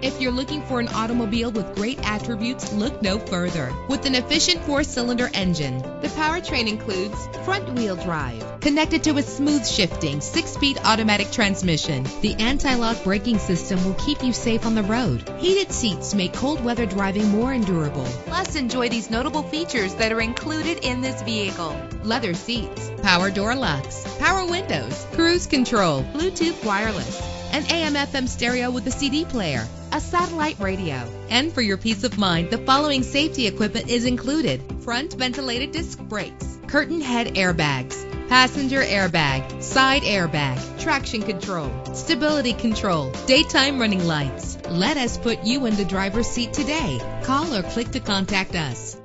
If you're looking for an automobile with great attributes, look no further. With an efficient four-cylinder engine, the powertrain includes front-wheel drive, connected to a smooth shifting six-speed automatic transmission. The anti-lock braking system will keep you safe on the road. Heated seats make cold weather driving more endurable. Plus, enjoy these notable features that are included in this vehicle. Leather seats, power door locks, power windows, cruise control, Bluetooth wireless, an AM FM stereo with a CD player, a satellite radio. And for your peace of mind, the following safety equipment is included. Front ventilated disc brakes, curtain head airbags, passenger airbag, side airbag, traction control, stability control, daytime running lights. Let us put you in the driver's seat today. Call or click to contact us.